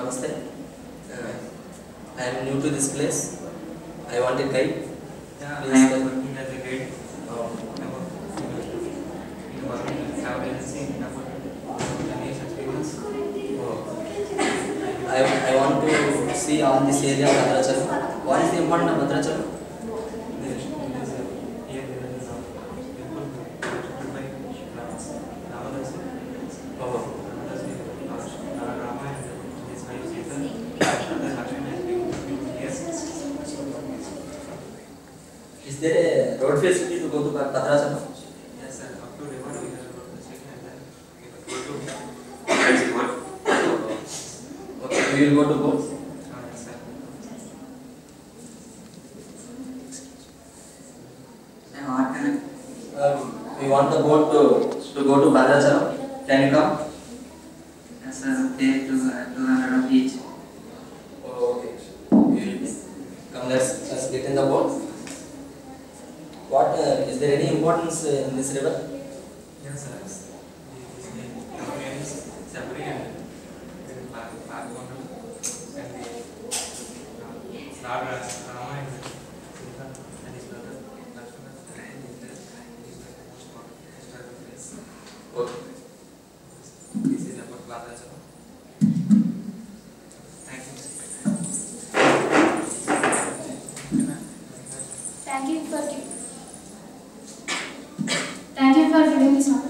Namaste. Uh, I am new to this place. I want a guide. Yeah, Please I am working as a guide Uh, in travel agency years. I, I want to see all this area of Bhadrachalam. What is the important of Bhadrachalam? There is there is a here there is a temple constructed by Ramadasi. Oh, Ramadasi, Rama and his wife Sita. The Lakshmi has been here. Is there a road facility to go to Bhadrachalam? Yes, sir. Up to river we have about the and then go to Okay, we will go to both. Ah. Um, we want the boat to, to go to Bhadrachalam. Can you come? Yes, sir. Pay two, uh, 200 of each. Oh, okay. Come. Let's let's get in the boat. What uh, is there any importance uh, in this river? Yes, sir. Okay. Thank you for giving. it's not